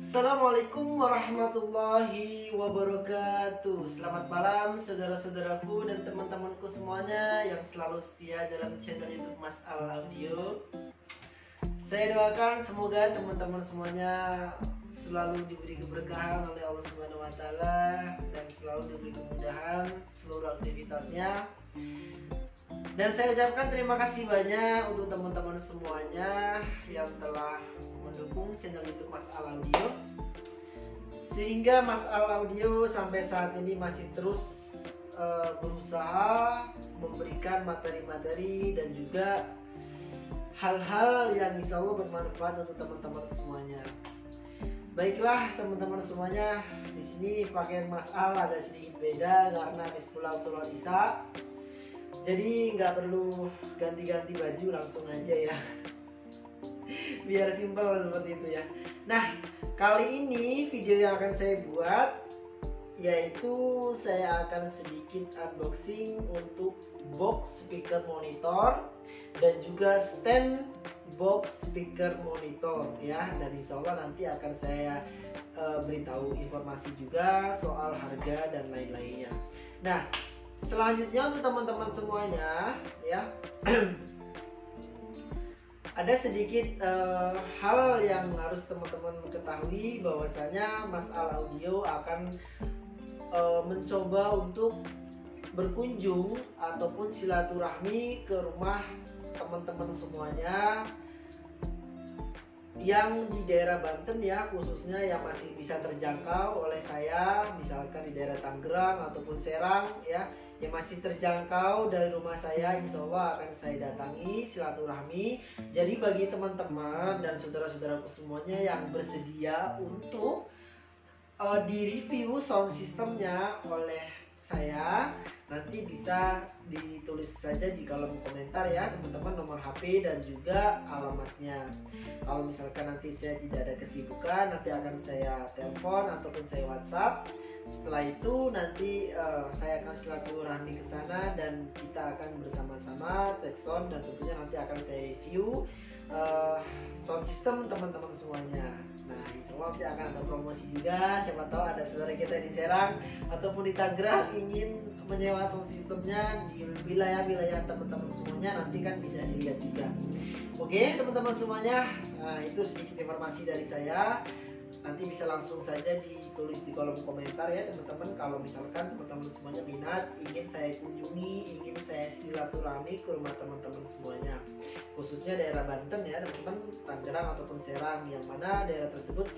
Assalamualaikum warahmatullahi wabarakatuh. Selamat malam saudara-saudaraku dan teman-temanku semuanya Yang selalu setia dalam channel youtube Mas Al Audio. Saya doakan semoga teman-teman semuanya Selalu diberi keberkahan oleh Allah Subhanahu Wa Dan selalu diberi kemudahan seluruh aktivitasnya. Dan saya ucapkan terima kasih banyak untuk teman-teman semuanya yang telah mendukung channel YouTube Mas Al Audio. Sehingga Mas Al Audio sampai saat ini masih terus uh, berusaha memberikan materi-materi dan juga hal-hal yang insya Allah bermanfaat untuk teman-teman semuanya. Baiklah teman-teman semuanya, di sini pakaian Mas Al ada sedikit beda karena habis pulang sholat isya jadi nggak perlu ganti-ganti baju langsung aja ya biar simpel seperti itu ya. Nah kali ini video yang akan saya buat yaitu saya akan sedikit unboxing untuk box speaker monitor dan juga stand box speaker monitor ya. Dan insya nanti akan saya uh, beritahu informasi juga soal harga dan lain-lainnya. Nah selanjutnya untuk teman-teman semuanya ya ada sedikit uh, hal yang harus teman-teman ketahui bahwasanya Mas Al Audio akan uh, mencoba untuk berkunjung ataupun silaturahmi ke rumah teman-teman semuanya yang di daerah Banten ya khususnya yang masih bisa terjangkau oleh saya misalkan di daerah Tangerang ataupun Serang ya yang masih terjangkau dari rumah saya insya Allah akan saya datangi silaturahmi. Jadi bagi teman-teman dan saudara-saudaraku semuanya yang bersedia untuk uh, di review sound systemnya oleh saya nanti bisa ditulis saja di kolom komentar ya teman-teman nomor HP dan juga alamatnya. Kalau misalkan nanti saya tidak ada kesibukan nanti akan saya telepon ataupun saya WhatsApp setelah itu nanti uh, saya akan silaturahmi ke sana dan kita akan bersama-sama cek sound dan tentunya nanti akan saya review uh, sound system teman-teman semuanya. Nah, insya Allah nanti akan ada promosi juga. Siapa tahu ada saudara kita di Serang ataupun di Tangerang ingin menyewa sound systemnya di wilayah-wilayah teman-teman semuanya nanti kan bisa dilihat juga. Oke, teman-teman semuanya, nah, itu sedikit informasi dari saya nanti bisa langsung saja ditulis di kolom komentar ya teman-teman. Kalau misalkan teman-teman semuanya minat ingin saya kunjungi ingin saya silaturahmi ke rumah teman-teman semuanya. Khususnya daerah Banten ya teman-teman. Tangerang ataupun Serang yang mana daerah tersebut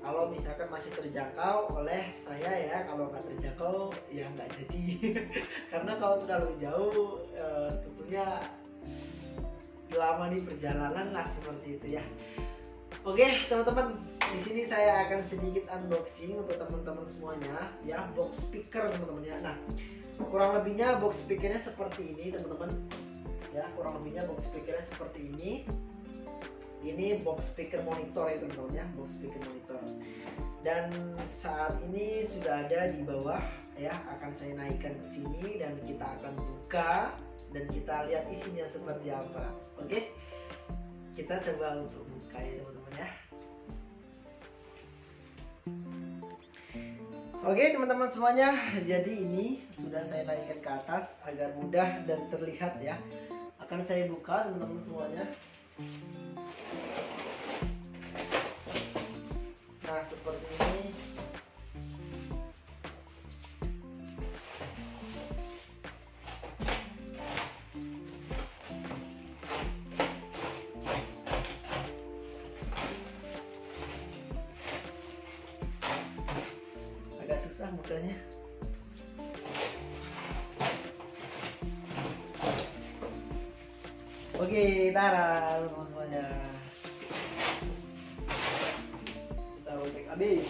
kalau misalkan masih terjangkau oleh saya ya. Kalau nggak terjangkau ya nggak jadi. Karena kalau terlalu jauh e, tentunya lama di perjalanan lah seperti itu ya Oke, teman-teman, di sini saya akan sedikit unboxing untuk teman-teman semuanya ya, box speaker teman-teman ya. Nah, kurang lebihnya box speakernya seperti ini, teman-teman. Ya, kurang lebihnya box speakernya seperti ini. Ini box speaker monitor ya, teman-teman ya, box speaker monitor. Dan saat ini sudah ada di bawah ya, akan saya naikkan ke sini dan kita akan buka dan kita lihat isinya seperti apa. Oke? Kita coba untuk buka ya, teman-teman ya. Oke teman-teman semuanya. Jadi ini sudah saya naikkan ke atas agar mudah dan terlihat ya. Akan saya buka teman-teman semuanya. Nah seperti ini mukanya Oke, tara teman semuanya. Kita robek habis.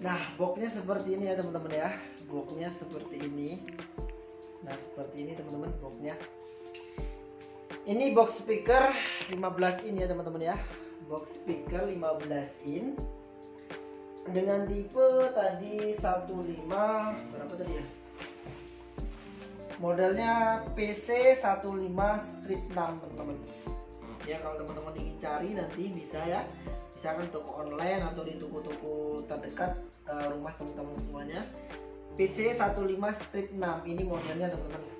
Nah, boxnya seperti ini ya teman-teman ya. Boxnya seperti ini nah seperti ini teman-teman boxnya. Ini box speaker 15 in ya teman-teman ya. Box speaker 15 in. Dengan tipe tadi 15 berapa tadi ya? Modelnya PC 15 strip 6 teman-teman. Ya kalau teman-teman ingin cari nanti bisa ya. Misalkan toko online atau di toko-toko terdekat uh, rumah teman-teman semuanya PC 15 strip 6 ini modelnya teman-teman.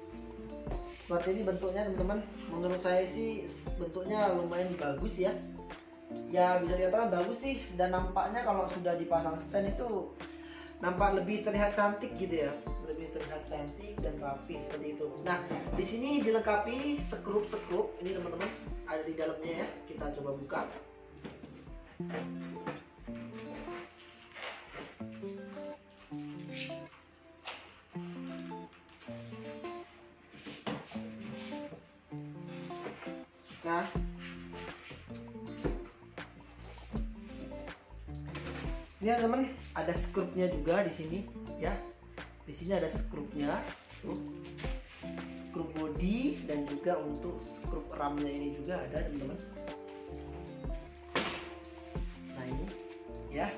Seperti ini bentuknya teman-teman. Menurut saya sih bentuknya lumayan bagus ya. Ya bisa dikatakan bagus sih. Dan nampaknya kalau sudah dipasang stand itu nampak lebih terlihat cantik gitu ya. Lebih terlihat cantik dan rapi seperti itu. Nah di sini dilengkapi sekrup sekrup ini teman-teman ada di dalamnya ya. Kita coba buka ini teman ada skrupnya juga di sini ya. Di sini ada skrupnya tuh. Skrup body dan juga untuk skrup ramnya ini juga ada teman-teman. Nah ini ya.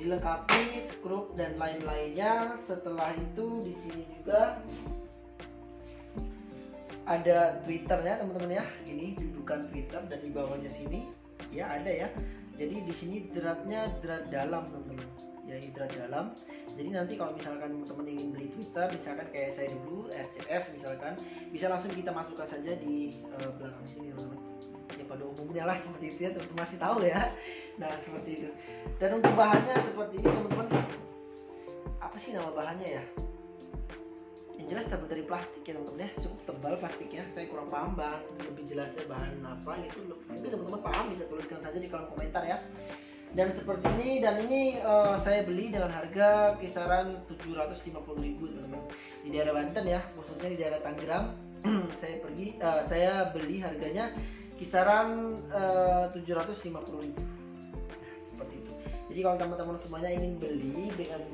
Dilengkapi skrup dan lain-lainnya. Setelah itu di sini juga ada twitternya teman-teman ya. Ini dudukan twitter dan di bawahnya sini ya ada ya jadi di sini dratnya drat dalam teman-teman. Ya drat dalam. Jadi nanti kalau misalkan teman-teman ingin beli Twitter misalkan kayak saya dulu RCF misalkan bisa langsung kita masukkan saja di uh, belakang sini teman-teman. Ya pada umumnya lah seperti itu ya teman-teman masih tahu ya. Nah seperti itu. Dan untuk bahannya seperti ini teman-teman. Apa sih nama bahannya ya yang jelas terbuat dari plastik ya teman-teman ya. Cukup tebal plastiknya. Saya kurang paham bahan lebih jelasnya bahan apa itu tapi teman-teman paham bisa tuliskan saja di kolom komentar ya. Dan seperti ini dan ini uh, saya beli dengan harga kisaran 750.000 teman-teman. Di daerah Banten ya khususnya di daerah Tangerang. Saya pergi uh, saya beli harganya kisaran uh, 750.000 seperti itu. Jadi kalau teman-teman semuanya ingin beli dengan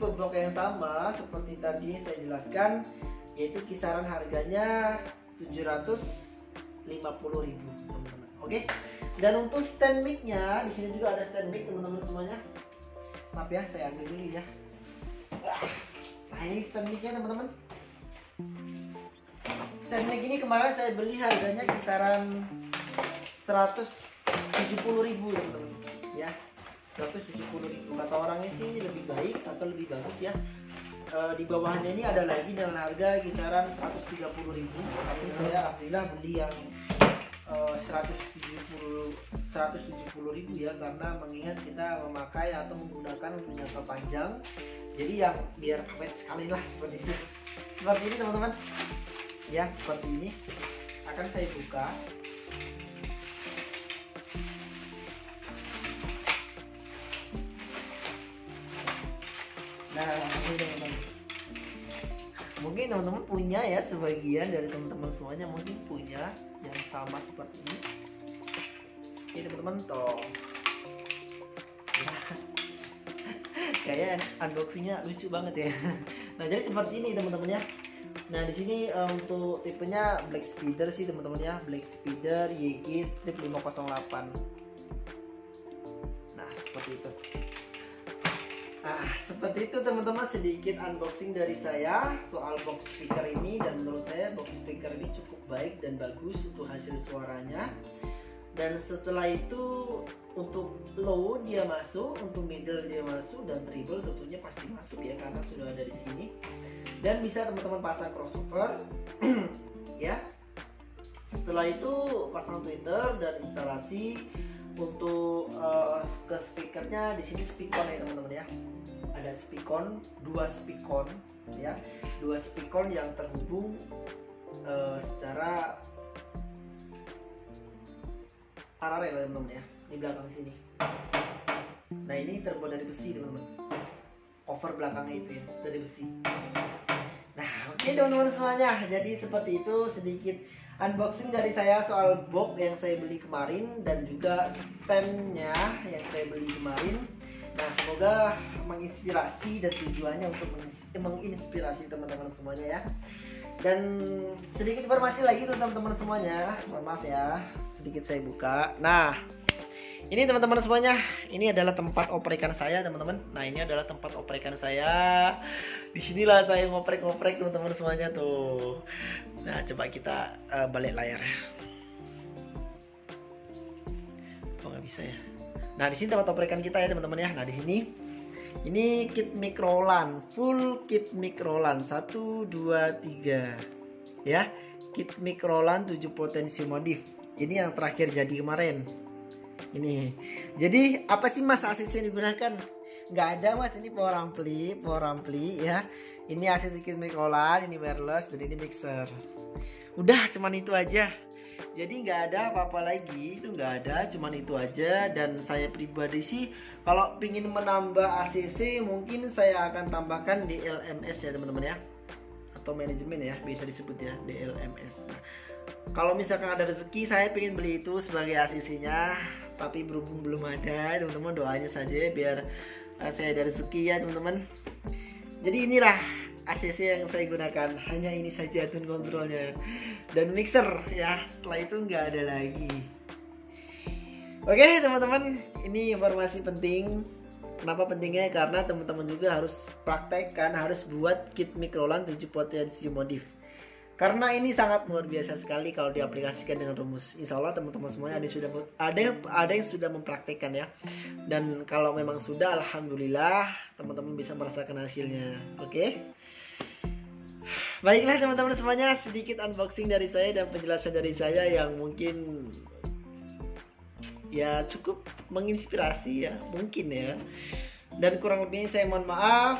tipe blok yang sama seperti tadi saya jelaskan yaitu kisaran harganya 750.000 teman-teman. Oke. Dan untuk stand mic-nya di sini juga ada stand mic teman-teman semuanya. Maaf ya, saya ambil dulu ya. Nah, ini stand mic-nya teman-teman. Stand mic ini kemarin saya beli harganya kisaran 170.000 teman-teman ya 170 ribu. Kata orangnya sih lebih baik atau lebih bagus ya. E, di bawahnya ini ada lagi dengan harga kisaran 130 ribu. Tapi saya alhamdulillah beli yang e, 170 170 ribu ya. Karena mengingat kita memakai atau menggunakan jangka panjang. Jadi yang biar awet sekali lah seperti itu seperti ini teman-teman. Ya seperti ini. Akan saya buka Mungkin teman-teman punya ya sebagian dari teman-teman semuanya mungkin punya yang sama seperti ini. Ini teman-teman toh. Kayak unboxingnya lucu banget ya. Nah, jadi seperti ini teman-teman ya. Nah, di sini uh, untuk tipenya Black Speeder sih teman-teman ya. Black Speeder YG strip 508. Nah, seperti itu. Nah, seperti itu teman-teman sedikit unboxing dari saya soal box speaker ini dan menurut saya box speaker ini cukup baik dan bagus untuk hasil suaranya. Dan setelah itu untuk low dia masuk, untuk middle dia masuk dan treble tentunya pasti masuk ya karena sudah ada di sini. Dan bisa teman-teman pasang crossover ya. Setelah itu pasang Twitter dan instalasi untuk uh, ke speakernya di sini speakon ya teman-teman ya. Ada speakon dua speakon ya. Dua speakon yang terhubung uh, secara paralel ya teman-teman ya di belakang sini. Nah ini terbuat dari besi teman-teman. Cover belakangnya itu ya dari besi oke teman-teman semuanya jadi seperti itu sedikit unboxing dari saya soal box yang saya beli kemarin dan juga standnya yang saya beli kemarin. Nah semoga menginspirasi dan tujuannya untuk menginspirasi teman-teman semuanya ya. Dan sedikit informasi lagi untuk teman-teman semuanya mohon maaf ya sedikit saya buka. Nah ini teman-teman semuanya ini adalah tempat oprekan saya teman-teman. Nah ini adalah tempat oprekan saya. Di sinilah saya ngoprek-ngoprek teman-teman semuanya tuh. Nah coba kita uh, balik layar. Oh nggak bisa ya? Nah di sini tempat oprekan kita ya teman-teman ya. Nah di sini ini kit mikrolan full kit mikrolan 1 2 3 ya kit mikrolan 7 potensi modif. Ini yang terakhir jadi kemarin ini. Jadi apa sih mas ACC yang digunakan nggak ada mas. Ini power ampli power ampli ya. Ini ACC kit mikrolan ini wireless dan ini mixer. Udah cuman itu aja. Jadi nggak ada apa-apa lagi. Itu nggak ada cuman itu aja. Dan saya pribadi sih kalau pingin menambah ACC mungkin saya akan tambahkan di LMS ya teman-teman ya. Atau manajemen ya bisa disebut ya DLMS nah, kalau misalkan ada rezeki saya pengen beli itu sebagai ACC-nya tapi berhubung belum ada teman-teman doanya saja biar uh, saya ada rezeki ya teman-teman. Jadi inilah ACC yang saya gunakan. Hanya ini saja tune kontrolnya dan mixer ya. Setelah itu nggak ada lagi. Oke teman-teman. Ini informasi penting. Kenapa pentingnya? Karena teman-teman juga harus praktekkan, harus buat kit mikrolan 7 potensi modif. Karena ini sangat luar biasa sekali kalau diaplikasikan dengan rumus. Insya Allah teman-teman semuanya ada yang sudah ada yang ada yang sudah mempraktekkan ya. Dan kalau memang sudah, alhamdulillah teman-teman bisa merasakan hasilnya. Oke? Okay? Baiklah teman-teman semuanya sedikit unboxing dari saya dan penjelasan dari saya yang mungkin ya cukup menginspirasi ya mungkin ya dan kurang lebihnya saya mohon maaf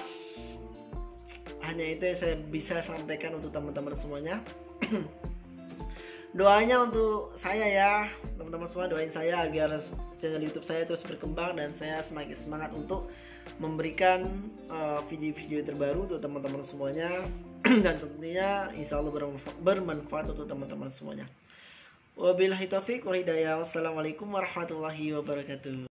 hanya itu yang saya bisa sampaikan untuk teman-teman semuanya doanya untuk saya ya teman-teman semua doain saya agar channel YouTube saya terus berkembang dan saya semakin semangat untuk memberikan uh, video-video uh, terbaru untuk teman-teman semuanya dan tentunya insya Allah bermanfaat untuk teman-teman semuanya. Wabillahi taufiq wal hidayah. Wassalamualaikum warahmatullahi wabarakatuh.